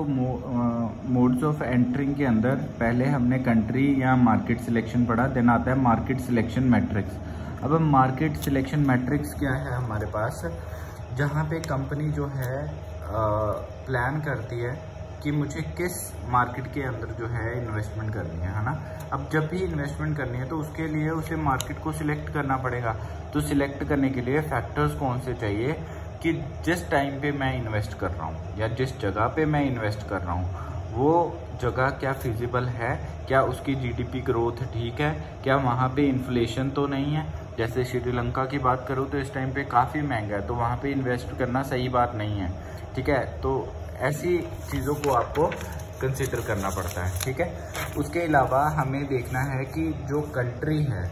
तो modes of entering के अंदर पहले हमने कंट्री या मार्केट सिलेक्शन पढ़ा देन आता है मार्केट सिलेक्शन मैट्रिक्स अब हम मार्केट सिलेक्शन मैट्रिक्स क्या है हमारे पास? जहाँ पे कंपनी जो है प्लान करती है कि मुझे किस मार्केट के अंदर जो है इन्वेस्टमेंट करनी है है ना? अब जब भी इन्वेस्टमेंट करनी है तो उसके लिए उसे मार्केट को सिलेक्ट करना पड़ेगा। तो सिलेक्ट करने के लिए फैक्टर्स कौन से चाहिए? कि जिस टाइम पे मैं इन्वेस्ट कर रहा हूँ, या जिस जगह पे मैं इन्वेस्ट कर रहा हूँ, वो जगह क्या फिजिबल है? क्या उसकी जीडीपी ग्रोथ ठीक है? क्या वहाँ पे इन्फ्लेशन तो नहीं है? जैसे श्रीलंका की बात करूँ तो इस टाइम पे काफ़ी महँगा है तो वहाँ पे इन्वेस्ट करना सही बात नहीं है, ठीक है? तो ऐसी चीज़ों को आपको कंसिडर करना पड़ता है, ठीक है? उसके अलावा हमें देखना है कि जो कंट्री है,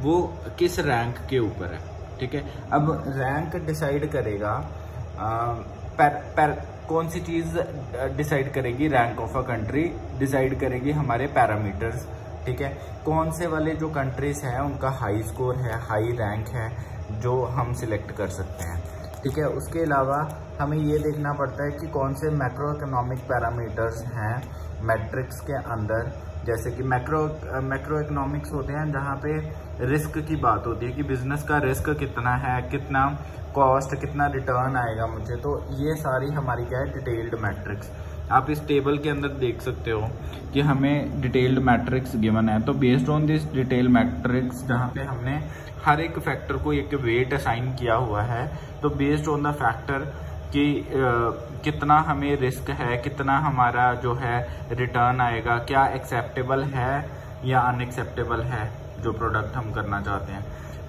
वो किस रैंक के ऊपर है? ठीक है? अब रैंक डिसाइड करेगा आ, पर, पर कौन सी चीज़ डिसाइड करेगी? Rank of a country decide करेगी हमारे पैरामीटर्स ठीक है? कौन से वाले जो कंट्रीज़ हैं उनका हाई स्कोर है हाई रैंक है जो हम सिलेक्ट कर सकते हैं ठीक है? उसके अलावा हमें ये देखना पड़ता है कि कौन से मैक्रो इकोनॉमिक पैरामीटर्स हैं मैट्रिक्स के अंदर जैसे कि मैक्रो मैक्रो इकोनॉमिक्स होते हैं जहाँ पे रिस्क की बात होती है कि बिज़नेस का रिस्क कितना है, कितना कॉस्ट कितना रिटर्न आएगा मुझे। तो ये सारी हमारी क्या है डिटेल्ड मैट्रिक्स आप इस टेबल के अंदर देख सकते हो कि हमें डिटेल्ड मैट्रिक्स गिवन है। तो based on this detail matrix जहाँ पे हमने हर एक फैक्टर को एक वेट असाइन किया हुआ है तो बेस्ड ऑन द फैक्टर कि कितना हमें रिस्क है कितना हमारा जो है रिटर्न आएगा क्या एक्सेप्टेबल है या अनएक्सेप्टेबल है जो प्रोडक्ट हम करना चाहते हैं।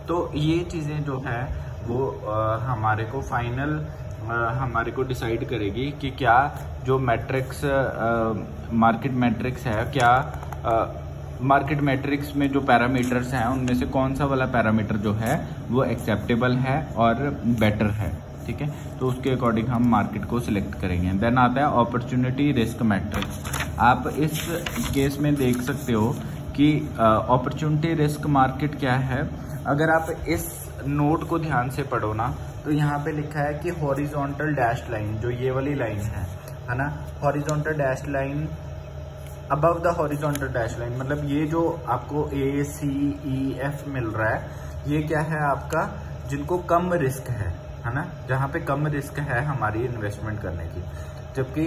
तो ये चीज़ें जो है वो आ, हमारे को फाइनल हमारे को डिसाइड करेगी कि क्या जो मैट्रिक्स मार्केट मैट्रिक्स है क्या मार्केट मैट्रिक्स में जो पैरामीटर्स हैं उनमें से कौन सा वाला पैरामीटर जो है वो एक्सेप्टेबल है और बेटर है। ठीक है? तो उसके अकॉर्डिंग हम मार्केट को सिलेक्ट करेंगे। देन आता है अपॉर्चुनिटी रिस्क मैट्रिक्स आप इस केस में देख सकते हो कि अपॉर्चुनिटी रिस्क मार्केट क्या है? अगर आप इस नोट को ध्यान से पढ़ो ना तो यहाँ पे लिखा है कि हॉरिजॉन्टल डैश लाइन जो ये वाली लाइन है है ना? Horizontal dash line above the horizontal dash line मतलब ये जो आपको ए सी ई एफ़ मिल रहा है, ये क्या है आपका? जिनको कम रिस्क है। है ना, जहाँ पे कम रिस्क है हमारी इन्वेस्टमेंट करने की। जबकि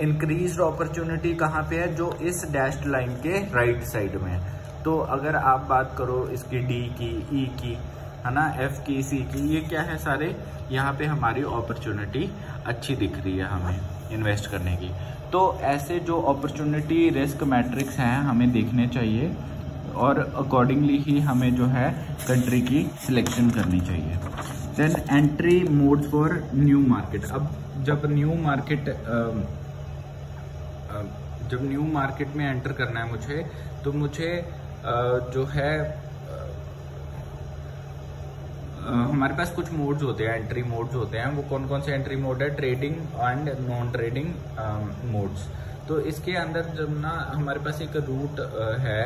इंक्रीज अपॉर्चुनिटी कहाँ पे है? जो इस डैश्ड लाइन के राइट साइड में है। तो अगर आप बात करो इसकी डी की ई e की, है ना एफ़ की सी की, ये क्या है सारे? यहाँ पे हमारी अपॉर्चुनिटी अच्छी दिख रही है हमें इन्वेस्ट करने की। तो ऐसे जो अपॉर्चुनिटी रिस्क मैट्रिक्स हैं, हमें देखने चाहिए और अकॉर्डिंगली ही हमें जो है कंट्री की सिलेक्शन करनी चाहिए। Then entry mode for new market अब जब न्यू मार्केट जब न्यू मार्केट में एंटर करना है मुझे तो मुझे जो है हमारे पास कुछ मोड्स होते हैं एंट्री मोड्स होते हैं, वो कौन कौन से एंट्री मोड है? Trading and non trading modes तो इसके अंदर जब ना हमारे पास एक रूट है,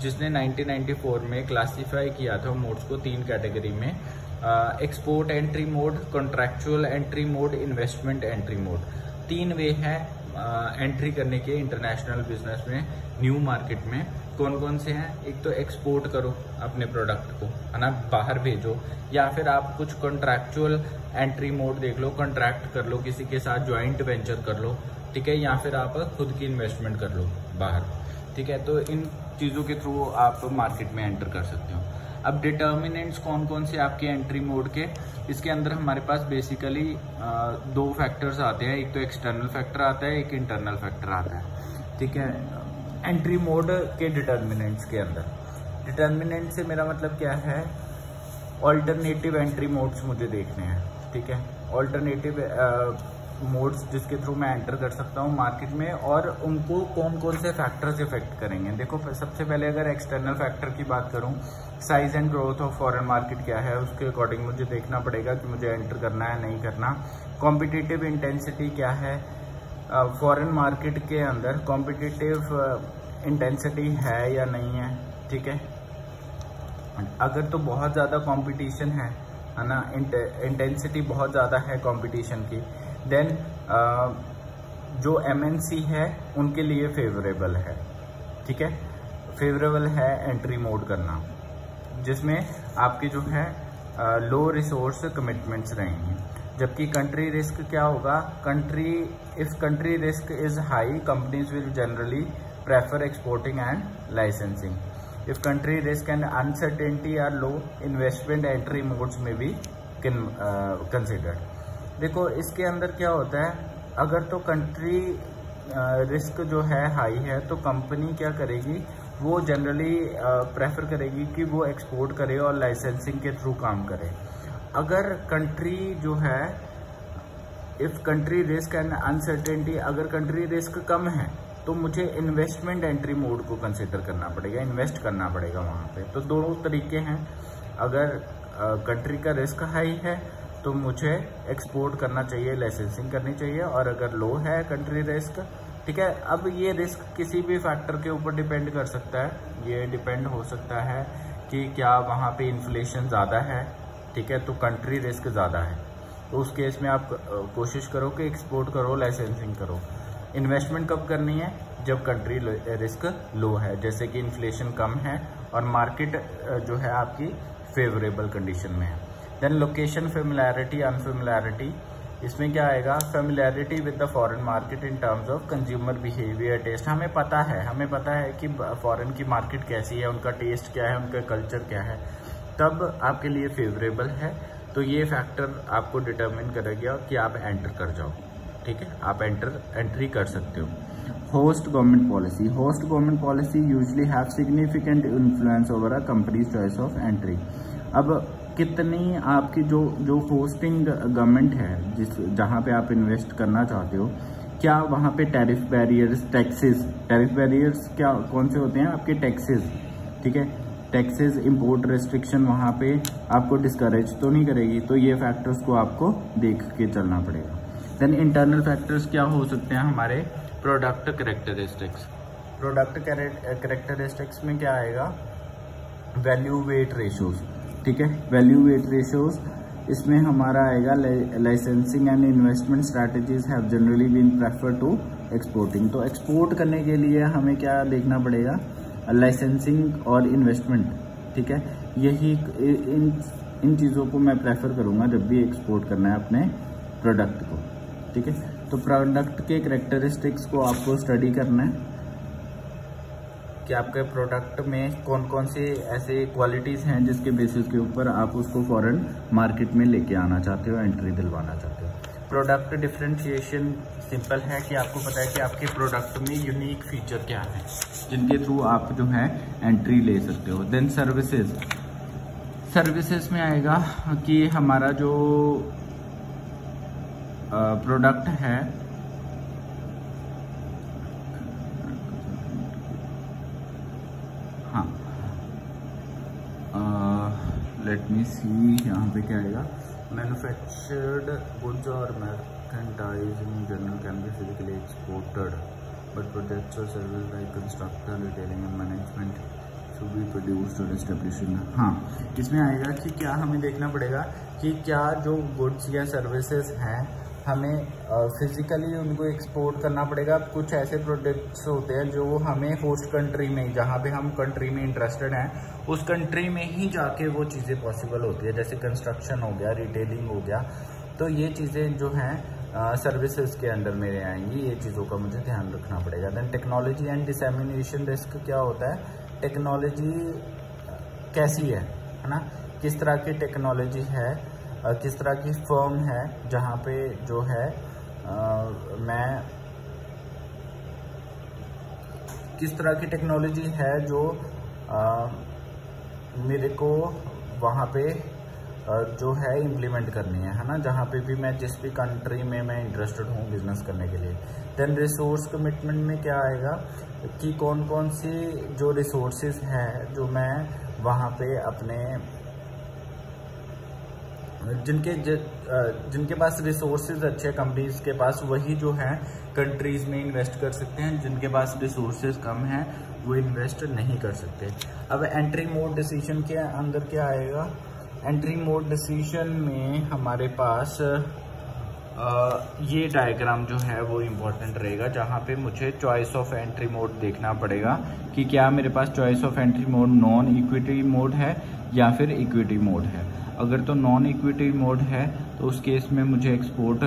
जिसने 1994 में क्लासिफाई किया था मोड्स को तीन कैटेगरी में export entry mode contractual entry mode investment entry mode तीन वे हैं एंट्री करने के इंटरनेशनल बिज़नेस में न्यू मार्केट में. कौन कौन से हैं? एक तो एक्सपोर्ट करो अपने प्रोडक्ट को, है ना? बाहर भेजो। या फिर आप कुछ कॉन्ट्रैक्चुअल एंट्री मोड देख लो कॉन्ट्रैक्ट कर लो, किसी के साथ ज्वाइंट वेंचर कर लो, ठीक है? या फिर आप खुद की इन्वेस्टमेंट कर लो बाहर, ठीक है? तो इन चीज़ों के थ्रू आप मार्केट में एंटर कर सकते हो। अब डिटर्मिनेंट्स कौन कौन से आपके एंट्री मोड के, इसके अंदर हमारे पास बेसिकली दो फैक्टर्स आते हैं। एक तो एक्सटर्नल फैक्टर आता है, एक इंटरनल फैक्टर आता है। ठीक है? एंट्री मोड के डिटर्मिनेंट्स के अंदर। डिटर्मिनेंट से मेरा मतलब क्या है? ऑल्टरनेटिव एंट्री मोड्स मुझे देखने हैं। ठीक है? ऑल्टरनेटिव मोड्स जिसके थ्रू मैं एंटर कर सकता हूँ मार्केट में और उनको कौन कौन से फैक्टर्स इफ़ेक्ट करेंगे। देखो सबसे पहले अगर एक्सटर्नल फैक्टर की बात करूँ size and growth of foreign market क्या है, उसके अकॉर्डिंग मुझे देखना पड़ेगा कि मुझे एंटर करना है, नहीं करना। कॉम्पिटिटिव इंटेंसिटी क्या है? फॉरेन मार्केट के अंदर कॉम्पिटिटिव इंटेंसिटी है या नहीं है, ठीक है? अगर तो बहुत ज़्यादा कॉम्पिटिशन है है ना? इंटेंसिटी बहुत ज़्यादा है कॉम्पिटिशन की। देन जो MNC है, उनके लिए फेवरेबल है। ठीक है? फेवरेबल है एंट्री मोड करना। जिसमें आपके जो है लो रिसोर्स कमिटमेंट्स रहेंगी। जबकि कंट्री रिस्क क्या होगा? Country if country risk is high companies will generally prefer exporting and licensing if country risk and uncertainty are low investment entry modes में भी कंसिडर्ड देखो, इसके अंदर क्या होता है, अगर तो कंट्री रिस्क जो है हाई है तो कंपनी क्या करेगी, वो जनरली प्रेफर करेगी कि वो एक्सपोर्ट करे और लाइसेंसिंग के थ्रू काम करे। अगर कंट्री जो है if country risk and uncertainty अगर कंट्री रिस्क कम है तो मुझे इन्वेस्टमेंट एंट्री मोड को कंसिडर करना पड़ेगा इन्वेस्ट करना पड़ेगा वहाँ पे। तो दोनों तरीके हैं। अगर कंट्री का रिस्क हाई है तो मुझे एक्सपोर्ट करना चाहिए लाइसेंसिंग करनी चाहिए और अगर लो है कंट्री रिस्क ठीक है? अब ये रिस्क किसी भी फैक्टर के ऊपर डिपेंड कर सकता है। ये डिपेंड हो सकता है कि क्या वहाँ पे इन्फ्लेशन ज़्यादा है, ठीक है? तो कंट्री रिस्क ज़्यादा है। तो उस केस में आप कोशिश करो कि एक्सपोर्ट करो लाइसेंसिंग करो। इन्वेस्टमेंट कब करनी है? जब कंट्री रिस्क लो है, जैसे कि इन्फ्लेशन कम है और मार्केट जो है आपकी फेवरेबल कंडीशन में है। देन लोकेशन फेमिलैरिटी अनफेमिलैरिटी इसमें क्या आएगा? Familiarity with the foreign market in terms of consumer behaviour taste हमें पता है, हमें पता है कि फॉरेन की मार्केट कैसी है, उनका टेस्ट क्या है, उनका कल्चर क्या है। तब आपके लिए फेवरेबल है तो ये फैक्टर आपको डिटर्मिन करेगा कि आप एंटर कर जाओ। ठीक है? आप एंटर एंट्री कर सकते हो। Host government policy host government policy usually have significant influence over a companies choice of entry अब कितनी आपकी जो जो होस्टिंग गवर्नमेंट है, जिस, जहाँ पे आप इन्वेस्ट करना चाहते हो, क्या वहाँ पे tariff barriers taxes tariff barriers क्या, कौन से होते हैं आपके टैक्सेस ठीक है? टैक्सेस इंपोर्ट रेस्ट्रिक्शन वहाँ पे आपको डिस्करेज तो नहीं करेगी तो ये फैक्टर्स को आपको देख के चलना पड़ेगा। देन इंटरनल फैक्टर्स क्या हो सकते हैं हमारे? प्रोडक्ट करेक्टरिस्टिक्स प्रोडक्ट करेक्टरिस्टिक्स में क्या आएगा? वैल्यू वेट रेशोज़ ठीक है? वैल्यू वेट रेशियोज इसमें हमारा आएगा licensing and investment strategies have generally been prefer to exporting तो एक्सपोर्ट करने के लिए हमें क्या देखना पड़ेगा? लाइसेंसिंग और इन्वेस्टमेंट ठीक है? यही इन इन चीज़ों को मैं प्रेफर करूँगा जब भी एक्सपोर्ट करना है अपने प्रोडक्ट को, ठीक है? तो प्रोडक्ट के करेक्टरिस्टिक्स को आपको स्टडी करना है। कि आपके प्रोडक्ट में कौन कौन से ऐसे क्वालिटीज़ हैं जिसके बेसिस के ऊपर आप उसको फॉरेन मार्केट में लेके आना चाहते हो एंट्री दिलवाना चाहते हो? प्रोडक्ट डिफ्रेंशिएशन सिंपल है कि आपको पता है कि आपके प्रोडक्ट में यूनिक फीचर क्या है, जिनके थ्रू आप जो है एंट्री ले सकते हो। देन सर्विसेज़ सर्विसेज़ में आएगा कि हमारा जो प्रोडक्ट है मी सी यहाँ पे क्या आएगा? मैनुफैक्चर्ड गुड्स और merchandise in general can physically exported but projects और service like constructor retailing and management to be produced और एस्टेब्लिशन हाँ इसमें आएगा कि क्या हमें देखना पड़ेगा कि क्या जो गुड्स या सर्विसेज़ हैं हमें फिजिकली उनको एक्सपोर्ट करना पड़ेगा। कुछ ऐसे प्रोडक्ट्स होते हैं जो हमें होस्ट कंट्री में, जहाँ पे हम कंट्री में इंटरेस्टेड हैं, उस कंट्री में ही जाके वो चीज़ें पॉसिबल होती है। जैसे कंस्ट्रक्शन हो गया रिटेलिंग हो गया तो ये चीज़ें जो हैं सर्विसेज़ के अंडर मेरे आएँगी। ये चीज़ों का मुझे ध्यान रखना पड़ेगा। Then technology and dissemination risk क्या होता है? टेक्नोलॉजी कैसी है? है ना? किस तरह की टेक्नोलॉजी है? किस तरह की फर्म है जहाँ पे जो है आ, मैं किस तरह की टेक्नोलॉजी है जो आ, मेरे को वहाँ पे जो है इम्प्लीमेंट करनी है है ना? जहाँ पे भी मैं जिस भी कंट्री में मैं इंटरेस्टेड हूँ बिज़नेस करने के लिए। देन रिसोर्स कमिटमेंट में क्या आएगा कि कौन कौन सी जो रिसोर्सेज है जो मैं वहाँ पे अपने जिनके जिनके पास रिसोर्सेज अच्छे कंपनीज़ के पास, वही जो है कंट्रीज़ में इन्वेस्ट कर सकते हैं। जिनके पास रिसोर्सेज कम हैं, वो इन्वेस्ट नहीं कर सकते। अब एंट्री मोड डिसीज़न के अंदर क्या आएगा? एंट्री मोड डिसीज़न में हमारे पास ये डायग्राम जो है वो इम्पोर्टेंट रहेगा जहाँ पे मुझे चॉइस ऑफ़ एंट्री मोड देखना पड़ेगा कि क्या मेरे पास choice of entry mode non equity mode है या फिर इक्विटी मोड है। अगर तो नॉन इक्विटी मोड है तो उस केस में मुझे एक्सपोर्ट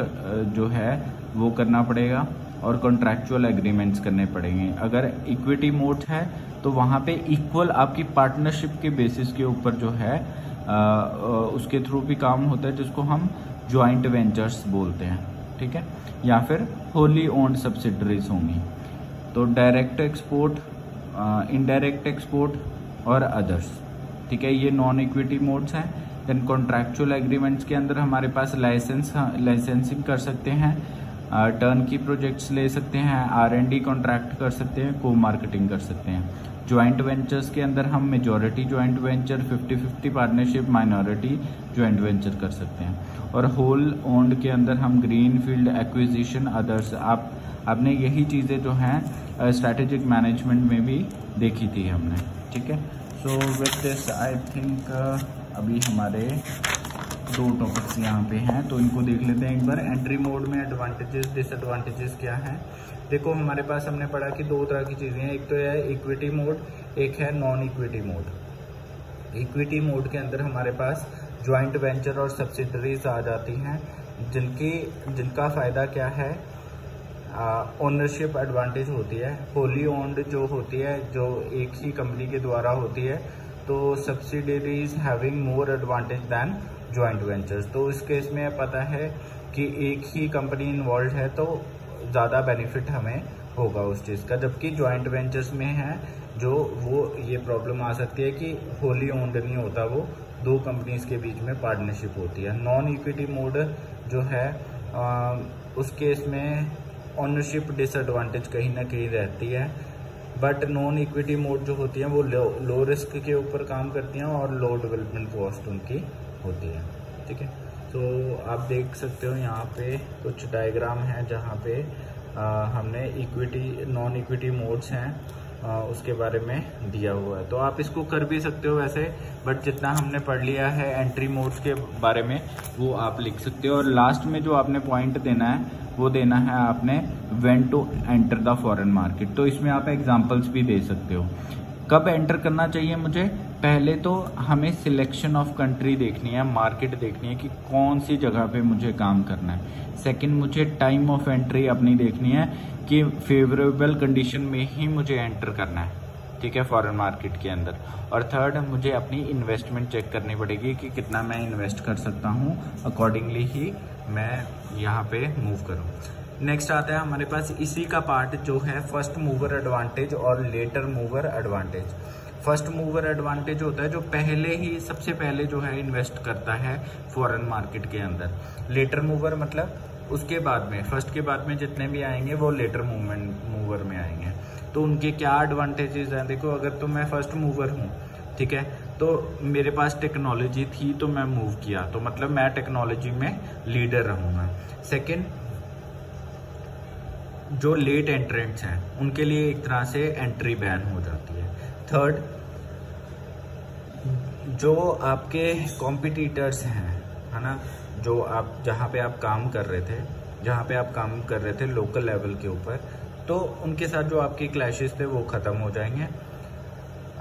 जो है वो करना पड़ेगा और कॉन्ट्रैक्चुअल एग्रीमेंट्स करने पड़ेंगे। अगर इक्विटी मोड है तो वहाँ पे इक्वल आपकी पार्टनरशिप के बेसिस के ऊपर जो है आ, उसके थ्रू भी काम होता है जिसको हम ज्वाइंट वेंचर्स बोलते हैं, ठीक है? या फिर होली ओन्ड सब्सिडरीज होंगी। तो डायरेक्ट एक्सपोर्ट इनडायरेक्ट एक्सपोर्ट और अदर्स ठीक है? ये नॉन इक्विटी मोड्स हैं। देन कॉन्ट्रैक्चुअल एग्रीमेंट्स के अंदर हमारे पास लाइसेंस लाइसेंसिंग कर सकते हैं टर्न की प्रोजेक्ट्स ले सकते हैं आर एंड डी कॉन्ट्रैक्ट कर सकते हैं को मार्केटिंग कर सकते हैं। ज्वाइंट वेंचर्स के अंदर हम majority joint venture 50 50 partnership minority joint venture कर सकते हैं। और होल ओन्ड के अंदर हम ग्रीन फ़ील्ड एक्विजिशन अदर्स आप, आपने यही चीज़ें जो हैं स्ट्रैटेजिक मैनेजमेंट में भी देखी थी हमने, ठीक है? So with this I think अभी हमारे दो टॉपिक्स यहाँ पे हैं तो इनको देख लेते हैं एक बार। एंट्री मोड में एडवांटेजेस डिसएडवांटेजेस क्या हैं? देखो, हमारे पास हमने पढ़ा कि दो तरह की चीज़ें हैं। एक तो है इक्विटी मोड एक है non equity mode equity mode के अंदर हमारे पास ज्वाइंट वेंचर और सब्सिडरीज आ जाती हैं, जिनकी, जिनका फ़ायदा क्या है? ओनरशिप एडवांटेज होती है। होली ओन्ड जो होती है, जो एक ही कंपनी के द्वारा होती है तो subsidiaries having more advantage than joint ventures तो इस केस में पता है कि एक ही कंपनी इन्वॉल्व है तो ज़्यादा बेनिफिट हमें होगा उस चीज़ का जबकि ज्वाइंट वेंचर्स में है जो वो ये प्रॉब्लम आ सकती है कि होली ओन्ड नहीं होता वो दो कंपनीज़ के बीच में पार्टनरशिप होती है। नॉन इक्विटी मोड जो है आ, उस केस में ऑनरशिप डिसएडवांटेज कहीं ना कहीं रहती है। बट नॉन इक्विटी मोड जो होती है वो लो, लो रिस्क के ऊपर काम करती हैं और लो डेवलपमेंट कॉस्ट उनकी होती है। ठीक है? तो आप देख सकते हो यहाँ पे कुछ डायग्राम है जहाँ पे आ, हमने इक्विटी नॉन इक्विटी मोड्स हैं उसके बारे में दिया हुआ है। तो आप इसको कर भी सकते हो वैसे बट जितना हमने पढ़ लिया है एंट्री मोड्स के बारे में वो आप लिख सकते हो। और लास्ट में जो आपने पॉइंट देना है वो देना है आपने when to enter the foreign market तो इसमें आप एग्जाम्पल्स भी दे सकते हो। कब एंटर करना चाहिए मुझे? पहले तो हमें सिलेक्शन ऑफ़ कंट्री देखनी है मार्केट देखनी है कि कौन सी जगह पे मुझे काम करना है। सेकंड मुझे टाइम ऑफ़ एंट्री अपनी देखनी है कि फेवरेबल कंडीशन में ही मुझे एंटर करना है, ठीक है फॉरेन मार्केट के अंदर। और थर्ड मुझे अपनी इन्वेस्टमेंट चेक करनी पड़ेगी कि कितना मैं इन्वेस्ट कर सकता हूँ। अकॉर्डिंगली ही मैं यहाँ पे मूव करूँ। नेक्स्ट आता है हमारे पास इसी का पार्ट जो है फ़र्स्ट मूवर एडवांटेज और later mover advantage first mover advantage होता है जो पहले ही, सबसे पहले जो है इन्वेस्ट करता है फॉरेन मार्केट के अंदर। लेटर मूवर मतलब उसके बाद में, फ़र्स्ट के बाद में जितने भी आएँगे, वो लेटर मूवमेंट, मूवर में आएँगे। तो उनके क्या एडवांटेजेस हैं? देखो, अगर तो मैं फ़र्स्ट मूवर हूँ, ठीक है? तो मेरे पास टेक्नोलॉजी थी तो मैं मूव किया। तो मतलब मैं टेक्नोलॉजी में लीडर रहूँगा सेकंड जो लेट एंट्रेंट्स हैं, उनके लिए एक तरह से एंट्री बैन हो जाती है। थर्ड जो आपके कॉम्पिटिटर्स हैं है ना? जो आप जहाँ पे आप काम कर रहे थे जहाँ पे आप काम कर रहे थे लोकल लेवल के ऊपर तो उनके साथ जो आपके क्लैशेस थे वो ख़त्म हो जाएँगे।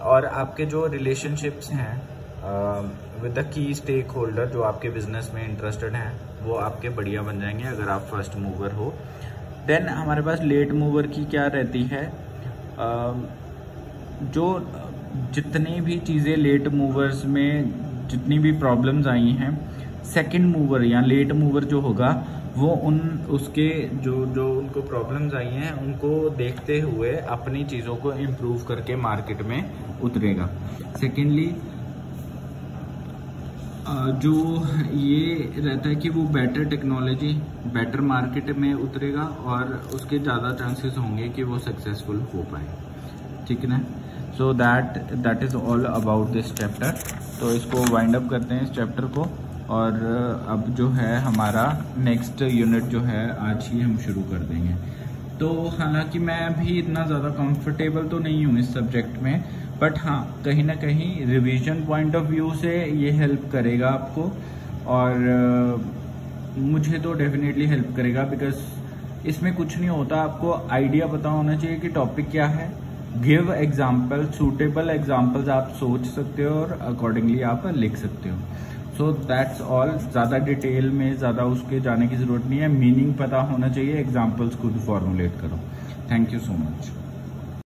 और आपके जो रिलेशनशिप्स हैं with the key stake holder जो आपके बिज़नेस में इंटरेस्टेड हैं वो आपके बढ़िया बन जाएँगे अगर आप फ़र्स्ट मूवर हो। देन हमारे पास लेट मूवर की क्या रहती है? uh, जो जितनी भी चीज़ें लेट मूवर्स में जितनी भी प्रॉब्लम्स आई हैं सेकंड मूवर या लेट मूवर जो होगा, वो उन, उसके जो जो उनको प्रॉब्लम्स आई हैं, उनको देखते हुए अपनी चीज़ों को इम्प्रूव करके मार्केट में उतरेगा। सेकेंडली जो ये रहता है कि वो बेटर टेक्नोलॉजी बेटर मार्केट में उतरेगा और उसके ज़्यादा चांसेस होंगे कि वो सक्सेसफुल हो पाए। ठीक है ना? So that that is all about this chapter तो इसको वाइंड अप करते हैं इस चैप्टर को। और अब जो है हमारा नेक्स्ट यूनिट जो है, आज ही हम शुरू कर देंगे। तो हालाँकि मैं भी इतना ज़्यादा कंफर्टेबल तो नहीं हूँ इस सब्जेक्ट में बट हाँ कहीं ना कहीं रिवीजन पॉइंट ऑफ़ व्यू से ये हेल्प करेगा आपको। और मुझे तो डेफिनेटली हेल्प करेगा बिकॉज़ इसमें कुछ नहीं होता। आपको आइडिया पता होना चाहिए कि टॉपिक क्या है। गिव एग्ज़ाम्पल सूटेबल एग्जाम्पल्स आप सोच सकते हो और अकॉर्डिंगली आप लिख सकते हो। सो दैट्स ऑल ज़्यादा डिटेल में, ज़्यादा उसके जाने की ज़रूरत नहीं है। मीनिंग पता होना चाहिए एग्जाम्पल्स खुद फॉर्मुलेट करो। Thank you so much